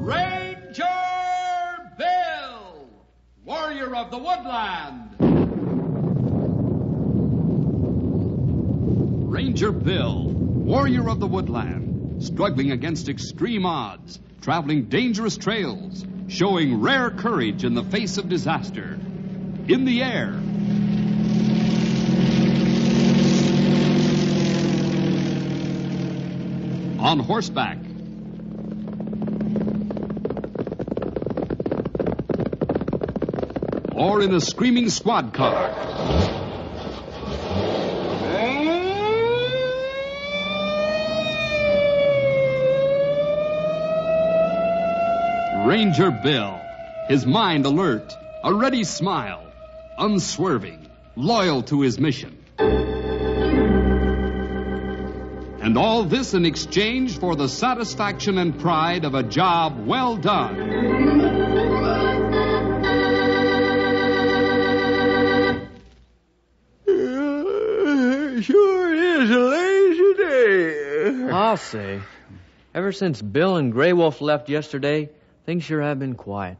Ranger Bill, warrior of the woodland. Ranger Bill, warrior of the woodland, struggling against extreme odds, traveling dangerous trails, showing rare courage in the face of disaster. In the air. On horseback. Or in a screaming squad car. Ranger Bill, his mind alert, a ready smile, unswerving, loyal to his mission. And all this in exchange for the satisfaction and pride of a job well done. sure is a lazy day. I'll say. Ever since Bill and Grey Wolf left yesterday, things sure have been quiet.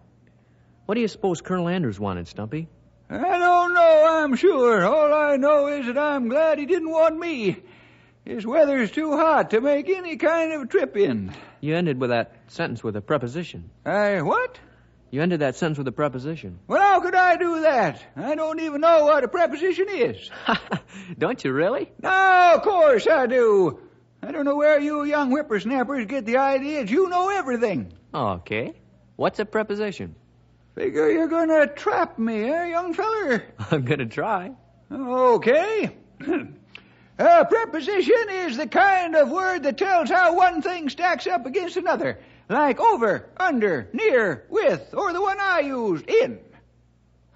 What do you suppose Colonel Andrews wanted, Stumpy? I don't know, I'm sure. All I know is that I'm glad he didn't want me. This weather's too hot to make any kind of trip in. You ended with that sentence with a preposition. I what? You ended that sentence with a preposition. Well, how could I do that? I don't even know what a preposition is. Don't you really? No, of course I do. I don't know where you young whippersnappers get the idea that you know everything. Okay. What's a preposition? Figure you're gonna trap me, eh, young feller? I'm gonna try. Okay. A preposition is the kind of word that tells how one thing stacks up against another, like over, under, near, with, or the one I used, in.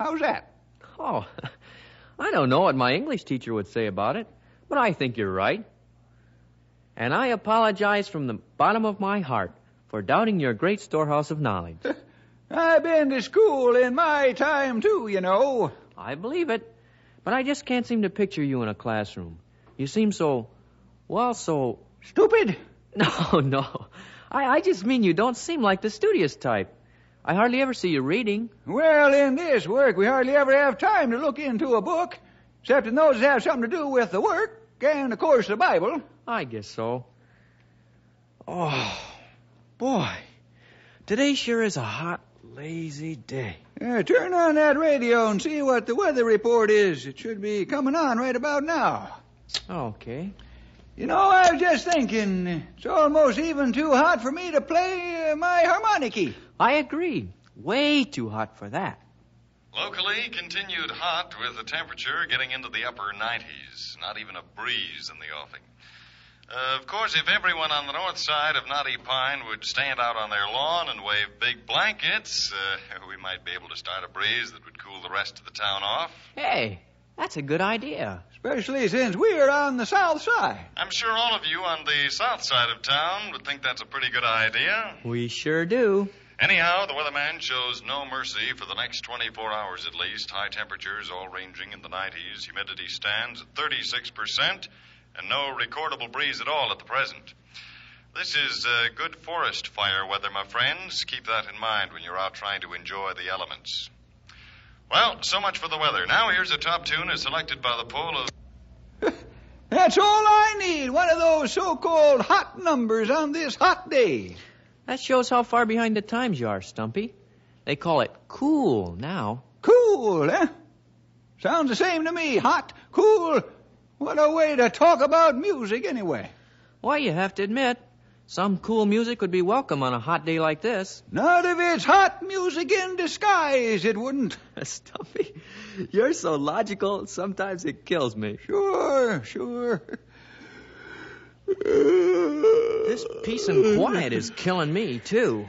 How's that? Oh, I don't know what my English teacher would say about it, but I think you're right. And I apologize from the bottom of my heart for doubting your great storehouse of knowledge. I've been to school in my time, too, you know. I believe it, but I just can't seem to picture you in a classroom. You seem so, well, so. Stupid? No, no. I, I just mean you don't seem like the studious type. I hardly ever see you reading. Well, in this work, we hardly ever have time to look into a book, except in those that have something to do with the work, and, of course, the Bible. I guess so. Oh, boy. Today sure is a hot, lazy day. Uh, turn on that radio and see what the weather report is. It should be coming on right about now. Okay. You know, I was just thinking, it's almost even too hot for me to play uh, my harmonica. I agree. Way too hot for that. Locally, continued hot with the temperature getting into the upper 90s. Not even a breeze in the offing. Uh, of course, if everyone on the north side of Knotty Pine would stand out on their lawn and wave big blankets, uh, we might be able to start a breeze that would cool the rest of the town off. Hey, that's a good idea. Especially since we're on the south side. I'm sure all of you on the south side of town would think that's a pretty good idea. We sure do. Anyhow, the weatherman shows no mercy for the next 24 hours at least. High temperatures all ranging in the 90s. Humidity stands at 36%, and no recordable breeze at all at the present. This is uh, good forest fire weather, my friends. Keep that in mind when you're out trying to enjoy the elements. Well, so much for the weather. Now here's a top tune as selected by the poll of. That's all I need. One of those so-called hot numbers on this hot day. That shows how far behind the times you are, Stumpy. They call it cool now. Cool, eh? Sounds the same to me. Hot, cool. What a way to talk about music, anyway. Why, you have to admit, some cool music would be welcome on a hot day like this. Not if it's hot music in disguise, it wouldn't. Stumpy, you're so logical, sometimes it kills me. Sure, sure. This peace and quiet is killing me, too.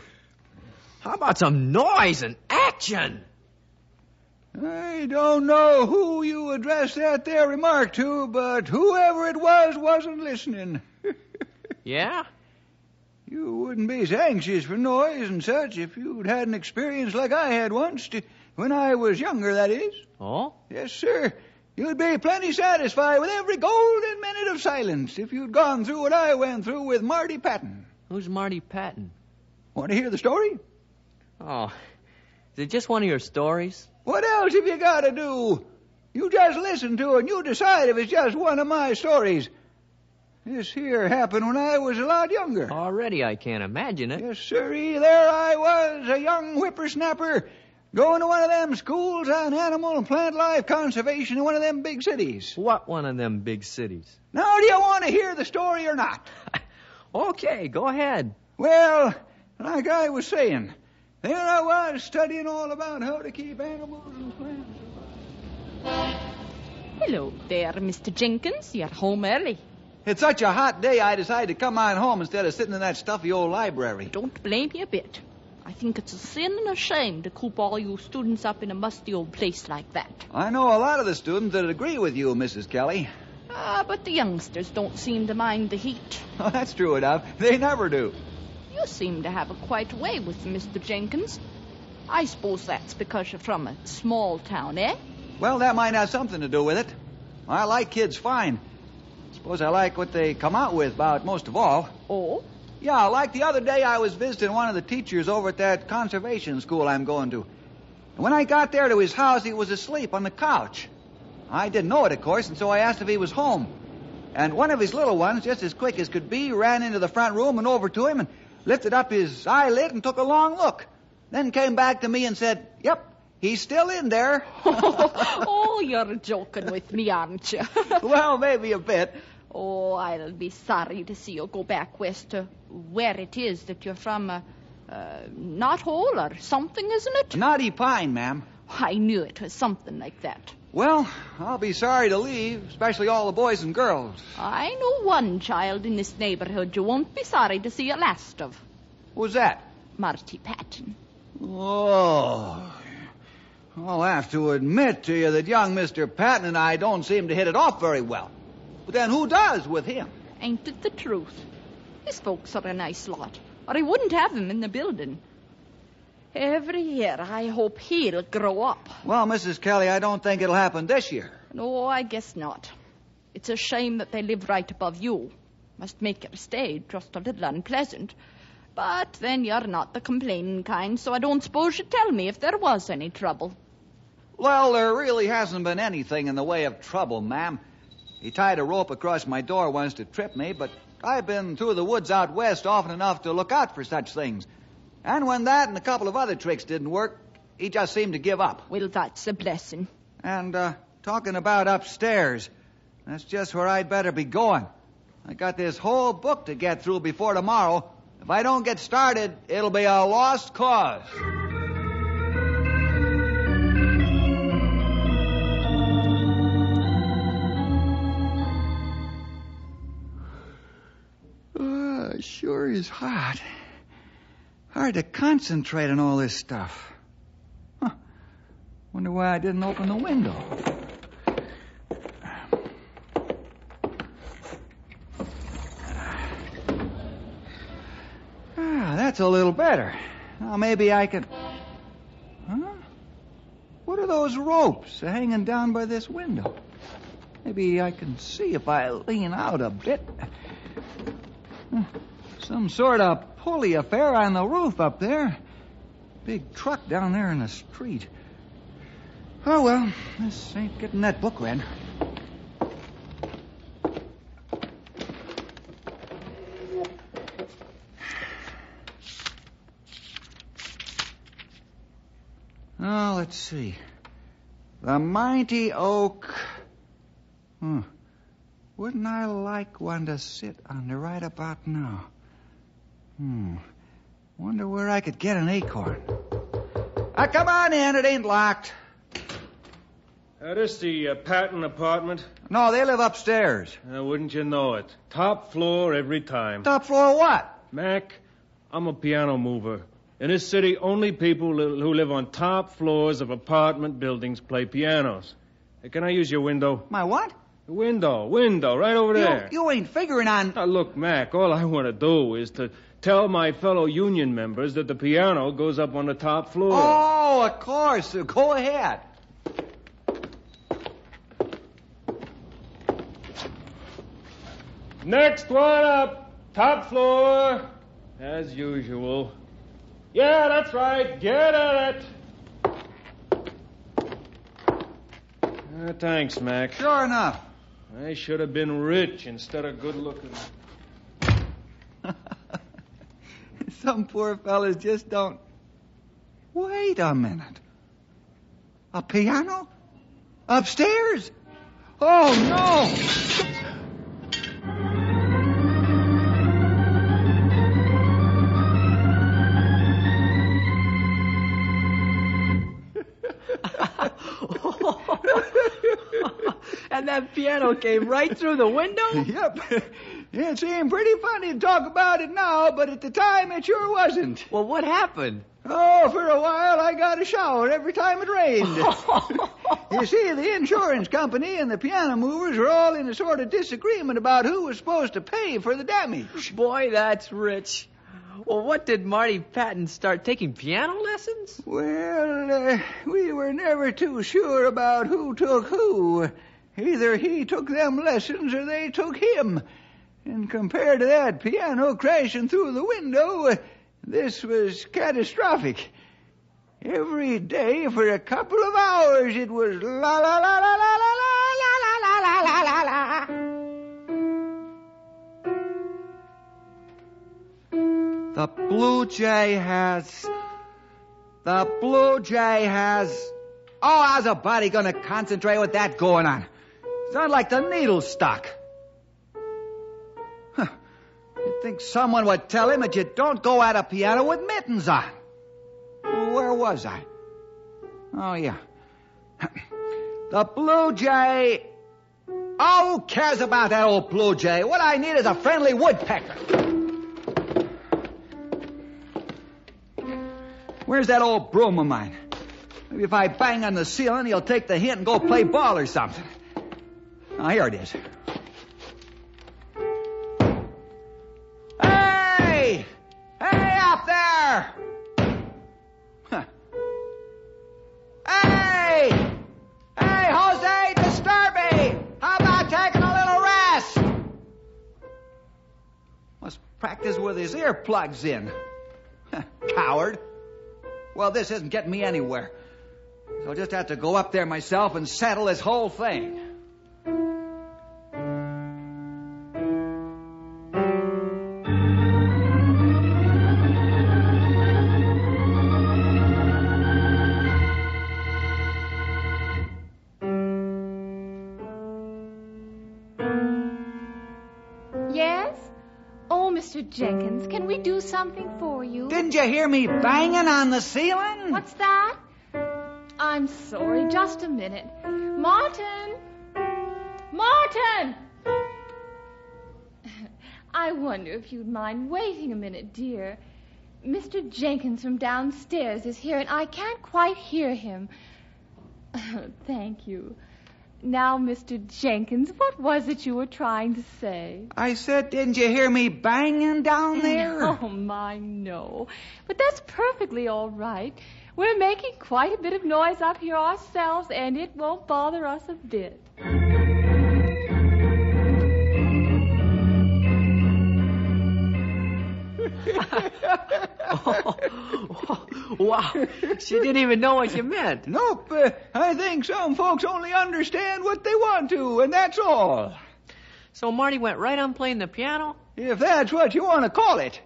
How about some noise and action? I don't know who you addressed that there remark to, but whoever it was wasn't listening. Yeah? You wouldn't be as anxious for noise and such if you'd had an experience like I had once, t- when I was younger, that is. Oh? Yes, sir. You'd be plenty satisfied with every golden minute of silence if you'd gone through what I went through with Marty Patton. Who's Marty Patton? Want to hear the story? Oh, is it just one of your stories? What else have you got to do? You just listen to it and you decide if it's just one of my stories. This here happened when I was a lot younger. Already I can't imagine it. Yes, sirree, there I was, a young whippersnapper, going to one of them schools on animal and plant life conservation in one of them big cities. What one of them big cities? Now, do you want to hear the story or not? Okay, go ahead. Well, like I was saying, there I was studying all about how to keep animals and plants. Hello there, Mr. Jenkins. You're home early. It's such a hot day, I decided to come on home instead of sitting in that stuffy old library. Don't blame me a bit. I think it's a sin and a shame to coop all you students up in a musty old place like that. I know a lot of the students that agree with you, Mrs. Kelly. Ah, but the youngsters don't seem to mind the heat. Oh, that's true enough. They never do. You seem to have a quite way with Mr. Jenkins. I suppose that's because you're from a small town, eh? Well, that might have something to do with it. I like kids fine. Suppose I like what they come out with about most of all. Oh? Yeah, like the other day I was visiting one of the teachers over at that conservation school I'm going to. And when I got there to his house, he was asleep on the couch. I didn't know it, of course, and so I asked if he was home. And one of his little ones, just as quick as could be, ran into the front room and over to him and lifted up his eyelid and took a long look. Then came back to me and said, Yep, he's still in there. oh, you're joking with me, aren't you? well, maybe a bit. oh, I'll be sorry to see you go back west to where it is that you're from. Uh, uh, Knot Hole or something, isn't it? Knotty Pine, ma'am. I knew it was something like that. Well, I'll be sorry to leave, especially all the boys and girls. I know one child in this neighborhood you won't be sorry to see a last of. Who's that? Marty Patton. Oh. I'll have to admit to you that young Mr. Patton and I don't seem to hit it off very well. But then who does with him? Ain't it the truth? His folks are a nice lot, or I wouldn't have him in the building. Every year I hope he'll grow up. Well, Mrs. Kelly, I don't think it'll happen this year. No, I guess not. It's a shame that they live right above you. Must make your stay just a little unpleasant. But then you're not the complaining kind, so I don't suppose you'd tell me if there was any trouble. Well, there really hasn't been anything in the way of trouble, ma'am. He tied a rope across my door once to trip me, but I've been through the woods out west often enough to look out for such things. And when that and a couple of other tricks didn't work, he just seemed to give up. Well, that's a blessing. And, uh, talking about upstairs, that's just where I'd better be going. I got this whole book to get through before tomorrow. If I don't get started, it'll be a lost cause. Sure is hot. Hard to concentrate on all this stuff. Huh. Wonder why I didn't open the window. Ah, that's a little better. Now maybe I can. Huh? What are those ropes hanging down by this window? Maybe I can see if I lean out a bit. Some sort of pulley affair on the roof up there. Big truck down there in the street. Oh, well, this ain't getting that book read. Oh, let's see. The mighty oak. Hmm. Wouldn't I like one to sit under right about now? Hmm. Wonder where I could get an acorn. Ah, come on in. It ain't locked. Uh, this the uh, Patton apartment? No, they live upstairs. Uh, wouldn't you know it? Top floor every time. Top floor what? Mac, I'm a piano mover. In this city, only people li- who live on top floors of apartment buildings play pianos. Uh, can I use your window? My what? Window, window, right over there. You, you ain't figuring on. Now, look, Mac, all I want to do is to tell my fellow union members that the piano goes up on the top floor. Oh, of course. Go ahead. Next one up, top floor, as usual. Yeah, that's right. Get at it. Uh, thanks, Mac. Sure enough. I should have been rich instead of good looking. Some poor fellas just don't. Wait a minute. A piano? Upstairs? Oh, no! and that piano came right through the window? Yep. It seemed pretty funny to talk about it now, but at the time it sure wasn't. Well, what happened? Oh, for a while I got a shower every time it rained. you see, the insurance company and the piano movers were all in a sort of disagreement about who was supposed to pay for the damage. Boy, that's rich. Well, what did Marty Patton start taking piano lessons? Well, uh, we were never too sure about who took who. Either he took them lessons or they took him. And compared to that piano crashing through the window, uh, this was catastrophic. Every day for a couple of hours it was la la la la la la la la la la la la. The Blue Jay has. The Blue Jay has. Oh, how's a body gonna concentrate with that going on? Sounds like the needle stuck. You'd think someone would tell him that you don't go at a piano with mittens on. Where was I? Oh, yeah. The Blue Jay. Oh, who cares about that old Blue Jay? What I need is a friendly woodpecker. Where's that old broom of mine? Maybe if I bang on the ceiling, he'll take the hint and go play ball or something. Oh, here it is. His earplugs in. Coward. Well, this isn't getting me anywhere. So I'll just have to go up there myself and settle this whole thing. Mr. Jenkins, can we do something for you? Didn't you hear me banging on the ceiling? What's that? I'm sorry, just a minute. Martin! Martin! I wonder if you'd mind waiting a minute, dear. Mr. Jenkins from downstairs is here, and I can't quite hear him. Thank you. Now, Mr. Jenkins, what was it you were trying to say? I said, didn't you hear me banging down mm, there? Oh, my, no. But that's perfectly all right. We're making quite a bit of noise up here ourselves, and it won't bother us a bit. wow, she didn't even know what you meant. Nope. Uh, I think some folks only understand what they want to, and that's all. So Marty went right on playing the piano? If that's what you want to call it.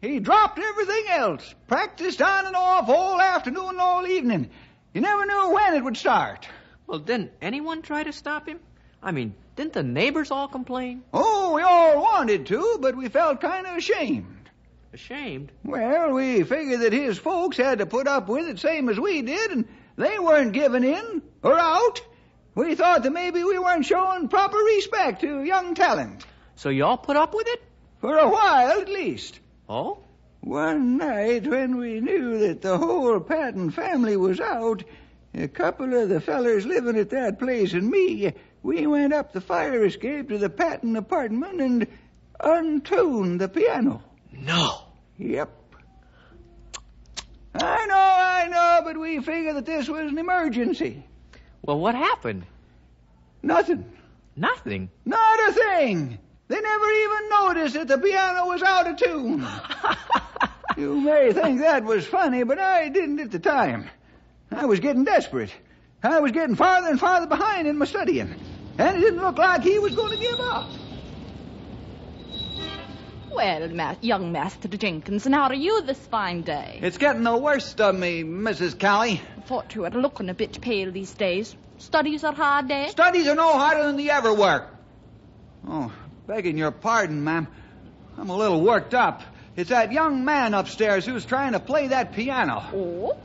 He dropped everything else, practiced on and off all afternoon and all evening. You never knew when it would start. Well, didn't anyone try to stop him? I mean, didn't the neighbors all complain? Oh, we all wanted to, but we felt kind of ashamed. Ashamed? Well, we figured that his folks had to put up with it same as we did, and they weren't giving in or out. We thought that maybe we weren't showing proper respect to young talent. So you all put up with it? For a while, at least. Oh? One night when we knew that the whole Patton family was out, a couple of the fellers living at that place and me, we went up the fire escape to the Patton apartment and untuned the piano. No. Yep. I know, I know, but we figured that this was an emergency. Well, what happened? Nothing. Nothing. Not a thing. They never even noticed that the piano was out of tune. you may think that was funny, but I didn't at the time. I was getting desperate. I was getting farther and farther behind in my studying, and it didn't look like he was going to give up. Well, ma- young Master Jenkins, and how are you this fine day? It's getting the worst of me, Mrs. Callie. Thought you were looking a bit pale these days. Studies are hard, eh? Studies are no harder than the ever work. Oh, begging your pardon, ma'am. I'm a little worked up. It's that young man upstairs who's trying to play that piano. Oh?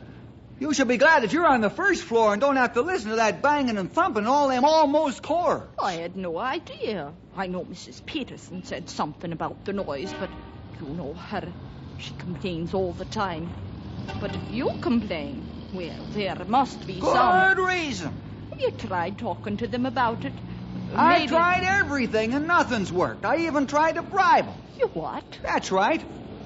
You should be glad that you're on the first floor and don't have to listen to that banging and thumping and all them almost chords. Oh, I had no idea. I know Mrs. Peterson said something about the noise, but you know her. She complains all the time. But if you complain, well, there must be some. Good reason. Have you tried talking to them about it? I Maybe- tried everything and nothing's worked. I even tried to bribe them. You what? That's right.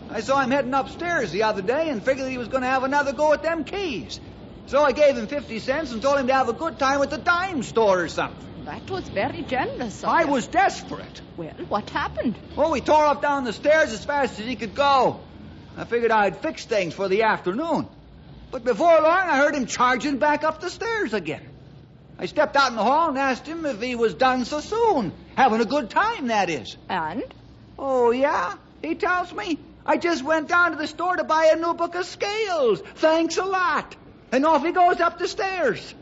I saw him heading upstairs the other day and figured he was going to have another go at them keys. So I gave him 50 cents and told him to have a good time at the dime store or something. That was very generous of I was desperate. Well, what happened? Oh, he tore off down the stairs as fast as he could go. I figured I'd fix things for the afternoon. But before long, I heard him charging back up the stairs again. I stepped out in the hall and asked him if he was done so soon. Having a good time, that is. And? Oh, yeah? He tells me. I just went down to the store to buy a new book of scales. Thanks a lot. And off he goes up the stairs.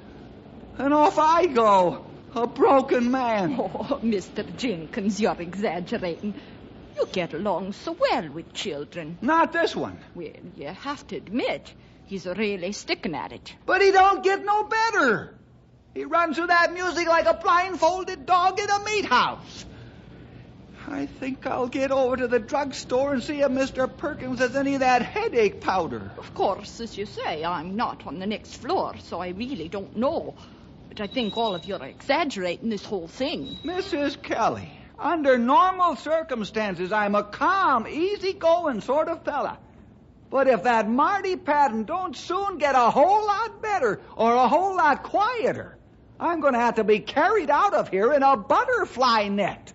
And off I go. A broken man. Oh, Mr. Jenkins, you're exaggerating. You get along so well with children. Not this one. Well, you have to admit, he's really sticking at it. But he don't get no better. He runs through that music like a blindfolded dog in a meat house. I think I'll get over to the drugstore and see if Mr. Perkins has any of that headache powder. Of course, as you say, I'm not on the next floor, so I really don't know. But I think all of you are exaggerating this whole thing. Mrs. Kelly, under normal circumstances, I'm a calm, easygoing sort of fella. But if that Marty Patton don't soon get a whole lot better or a whole lot quieter, I'm going to have to be carried out of here in a butterfly net.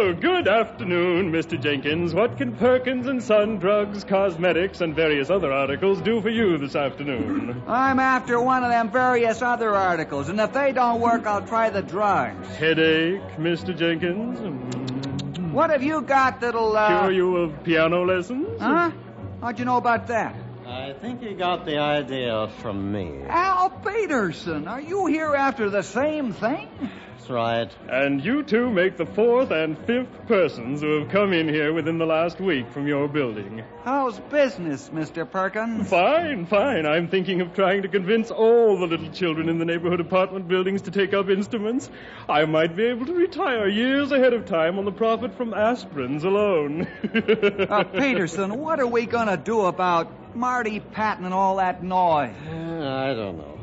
Oh, good afternoon, Mr. Jenkins. What can Perkins and Son drugs, cosmetics, and various other articles do for you this afternoon? I'm after one of them various other articles, and if they don't work, I'll try the drugs. Headache, Mr. Jenkins? What have you got that'll, uh... Cure you of piano lessons? Huh? How'd you know about that? I think you got the idea from me. Al Peterson, are you here after the same thing? That's right. And you two make the fourth and fifth persons who have come in here within the last week from your building. How's business, Mr. Perkins? Fine, fine. I'm thinking of trying to convince all the little children in the neighborhood apartment buildings to take up instruments. I might be able to retire years ahead of time on the profit from aspirins alone. Uh, Peterson, what are we gonna do about Marty Patton and all that noise? I don't know.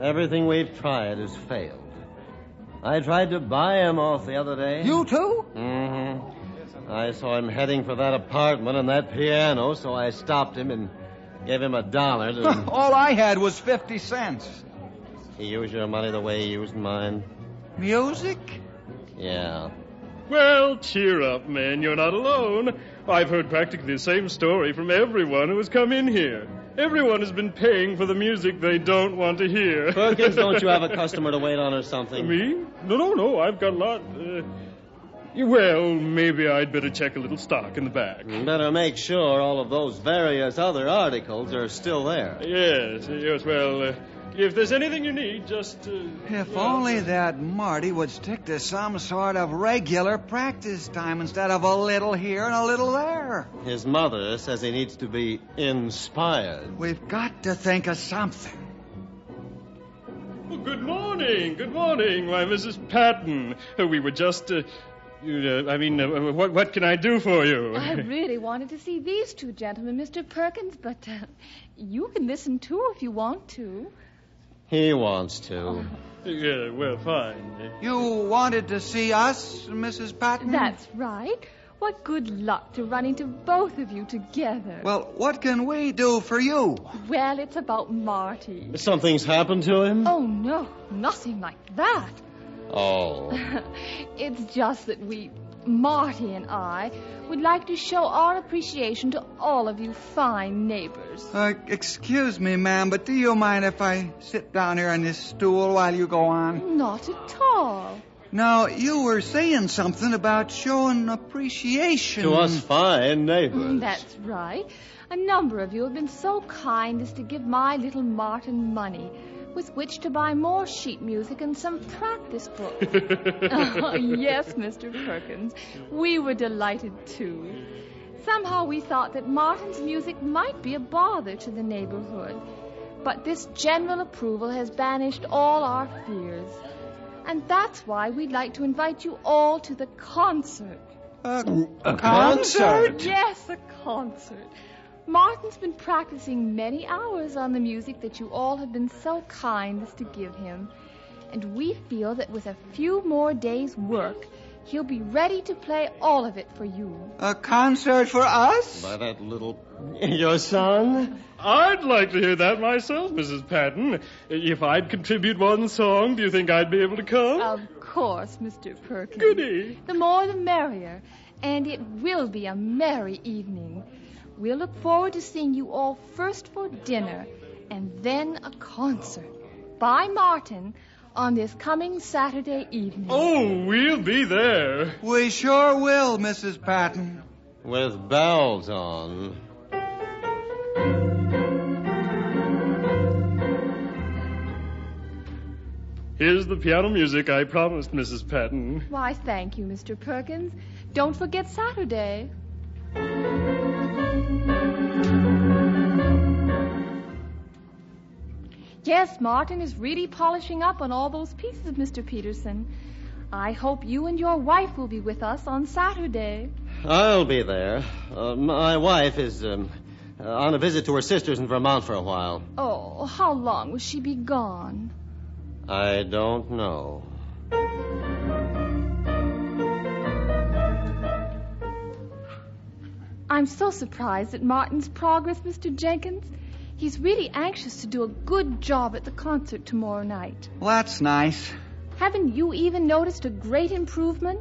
Everything we've tried has failed. I tried to buy him off the other day. You too? Mm-hmm. I saw him heading for that apartment and that piano, so I stopped him and gave him a dollar to All I had was 50 cents. he used your money the way he used mine. Music? Yeah. Well, cheer up, man. You're not alone. I've heard practically the same story from everyone who has come in here. Everyone has been paying for the music they don't want to hear. Perkins, don't you have a customer to wait on or something? Me? No, no, no. I've got a lot. Uh, well, maybe I'd better check a little stock in the back. Better make sure all of those various other articles are still there. Yes, yes. Well, uh, if there's anything you need, just. Uh, If well, only that Marty would stick to some sort of regular practice time instead of a little here and a little there. His mother says he needs to be inspired. We've got to think of something. Well, good morning, good morning, why, Mrs. Patton. Uh, we were just. Uh, you, uh, I mean, uh, what, what can I do for you? I really wanted to see these two gentlemen, Mr. Perkins, but uh, you can listen too if you want to. He wants to. Yeah, well, fine. You wanted to see us, Mrs. Patton? That's right. What good luck to run into both of you together. Well, what can we do for you? Well, it's about Marty. Something's happened to him? Oh, no, nothing like that. Oh. it's just that we, Marty and I, would like to show our appreciation to all of you fine neighbors. Uh, excuse me, ma'am, but do you mind if I sit down here on this stool while you go on? Not at all. Now, you were saying something about showing appreciation. To us fine neighbors. Mm, That's right. A number of you have been so kind as to give my little Martin money with which to buy more sheet music and some practice books. oh, yes, Mr. Perkins. We were delighted too. Somehow we thought that Martin's music might be a bother to the neighborhood. But this general approval has banished all our fears. And that's why we'd like to invite you all to the concert. A, A concert? Yes, a concert. Martin's been practicing many hours on the music that you all have been so kind as to give him. And we feel that with a few more days' work, he'll be ready to play all of it for you. A concert for us? By that little. Your son? I'd like to hear that myself, Mrs. Patton. If I'd contribute one song, do you think I'd be able to come? Of course, Mr. Perkins. Goody. The more the merrier. And it will be a merry evening. We'll look forward to seeing you all first for dinner and then a concert by Martin on this coming Saturday evening. Oh, we'll be there. We sure will, Mrs. Patton. With bells on. Here's the piano music I promised Mrs. Patton. Why, thank you, Mr. Perkins. Don't forget Saturday. Yes, Martin is really polishing up on all those pieces, Mr. Peterson. I hope you and your wife will be with us on Saturday. I'll be there. Uh, my wife is um, uh, on a visit to her sisters in Vermont for a while. Oh, how long will she be gone? I don't know. I'm so surprised at Martin's progress, Mr. Jenkins. He's really anxious to do a good job at the concert tomorrow night. Well, that's nice. Haven't you even noticed a great improvement?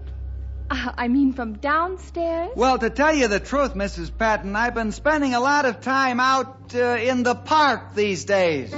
Uh, I mean, from downstairs? Well, to tell you the truth, Mrs. Patton, I've been spending a lot of time out uh, in the park these days.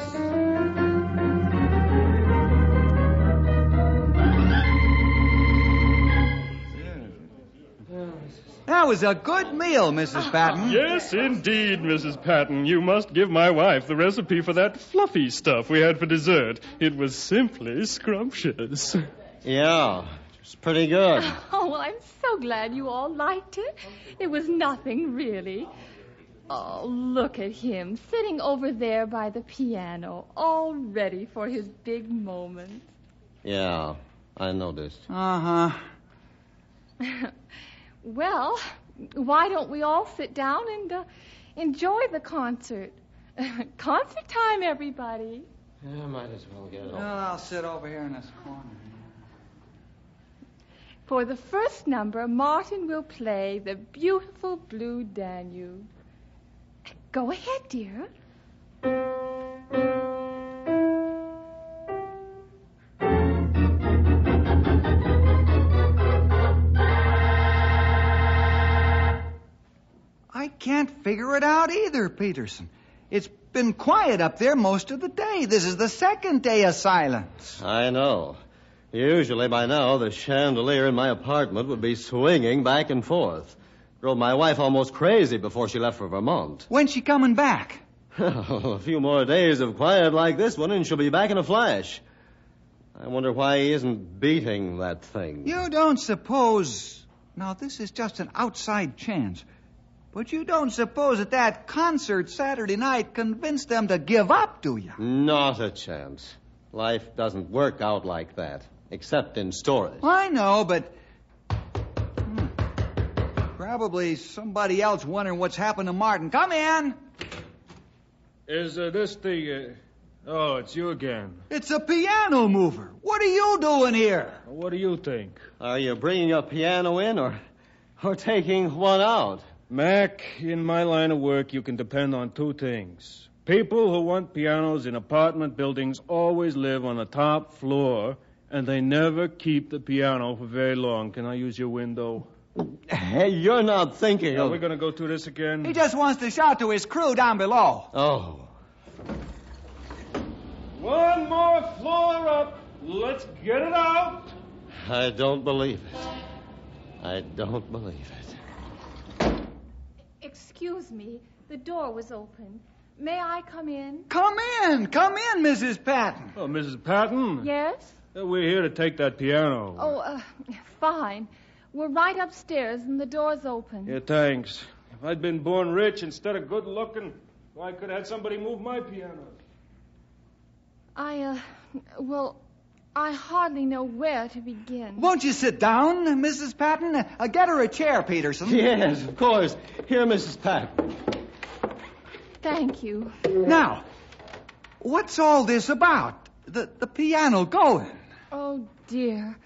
That was a good meal, Mrs. Patton. Yes, indeed, Mrs. Patton. You must give my wife the recipe for that fluffy stuff we had for dessert. It was simply scrumptious. Yeah, it's pretty good. Oh, well, I'm so glad you all liked it. It was nothing, really. Oh, look at him, sitting over there by the piano, all ready for his big moment. Yeah, I noticed. Uh huh. Well, why don't we all sit down and uh, enjoy the concert? concert time, everybody. Yeah, might as well get Well, I'll sit over here in this corner. For the first number, Martin will play the beautiful Blue Danube. Go ahead, dear. Can't figure it out either, Peterson. It's been quiet up there most of the day. This is the second day of silence. I know. Usually by now, the chandelier in my apartment would be swinging back and forth. Drove my wife almost crazy before she left for Vermont. When's she coming back? Oh, a few more days of quiet like this one, and she'll be back in a flash. I wonder why he isn't beating that thing. You don't suppose. Now, this is just an outside chance. But you don't suppose that that concert Saturday night convinced them to give up, do you? Not a chance. Life doesn't work out like that, except in stories. I know, but. Hmm. Probably somebody else wondering what's happened to Martin. Come in. Is uh, this the. Uh... Oh, it's you again. It's a piano mover. What are you doing here? What do you think? Are you bringing your piano in, or Or taking one out. Mac, in my line of work, you can depend on two things. People who want pianos in apartment buildings always live on the top floor, and they never keep the piano for very long. Can I use your window? Hey, you're not thinking Are of. we going to go through this again? He just wants to shout to his crew down below. Oh. One more floor up. Let's get it out. I don't believe it. I don't believe it. Excuse me. The door was open. May I come in? Come in, come in, Mrs. Patton. Oh, Mrs. Patton. Yes? Uh, We're here to take that piano. Oh, uh, fine. We're right upstairs and the door's open. Yeah, thanks. If I'd been born rich instead of good looking, well, I could have had somebody move my piano. I, uh, well, I hardly know where to begin. Won't you sit down, Mrs. Patton? Uh, get her a chair, Peterson. Yes, of course. Here, Mrs. Patton. Thank you. Now, what's all this about? The, the piano going. Oh, dear.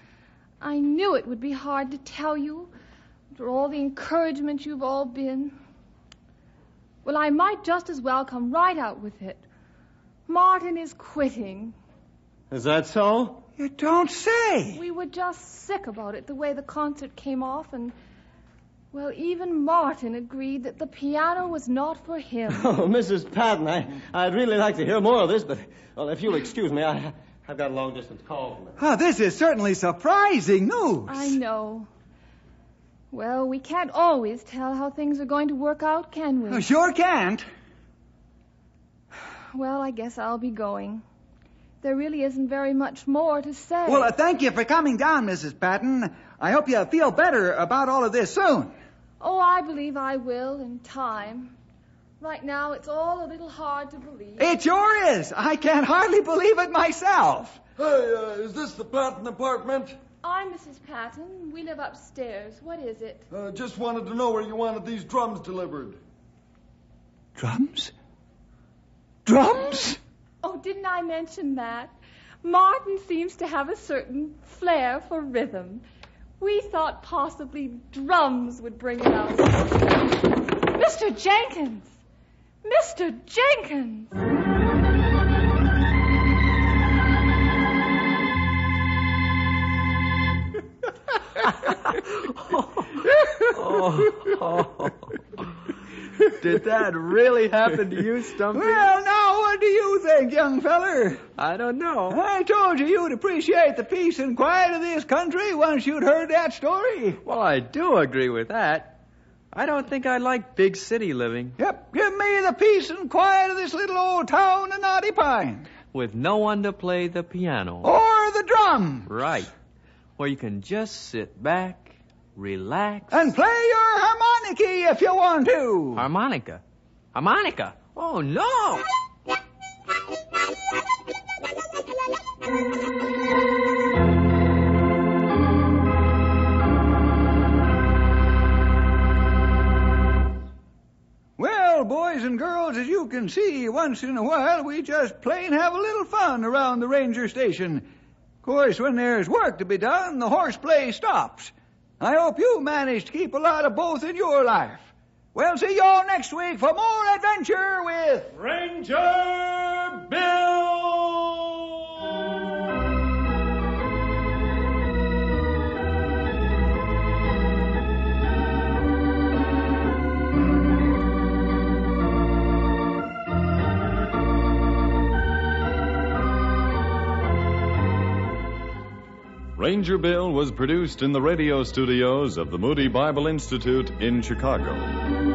I knew it would be hard to tell you after all the encouragement you've all been. Well, I might just as well come right out with it. Martin is quitting. Is that so? You don't say. We were just sick about it, the way the concert came off, and, well, even Martin agreed that the piano was not for him. Oh, Mrs. Patton, I, I'd really like to hear more of this, but, well, if you'll excuse me, I, I've got a long distance call from her. Oh, this is certainly surprising news. I know. Well, we can't always tell how things are going to work out, can we? Oh, sure can't. Well, I guess I'll be going. There really isn't very much more to say. Well, uh, thank you for coming down, Mrs. Patton. I hope you feel better about all of this soon. oh, I believe I will in time. Right now, it's all a little hard to believe. It sure is. I can hardly believe it myself. Hey, uh, is this the Patton apartment? I'm Mrs. Patton. We live upstairs. What is it? Uh, just wanted to know where you wanted these drums delivered. Drums? Drums? Oh, didn't I mention that? Martin seems to have a certain flair for rhythm. We thought possibly drums would bring it out. Mr. Jenkins! Mr. Jenkins! Oh, oh, oh, Did that really happen to you, Stumpy? Well, now, what do you think, young feller? I don't know. I told you you'd appreciate the peace and quiet of this country once you'd heard that story. Well, I do agree with that. I don't think I like big city living Yep, give me the peace and quiet of this little old town of Knotty Pine. with no one to play the piano. Or the drum. Right. Where you can just sit back, relax. And play your harmonica if you want to. Harmonica. Harmonica. Oh, no. Well, boys and girls, as you can see, once in a while we just plain have a little fun around the ranger station. Of course, when there's work to be done, the horseplay stops. I hope you manage to keep a lot of both in your life. We'll see you all next week for more adventure with Ranger Bill! Ranger Bill was produced in the radio studios of the Moody Bible Institute in Chicago.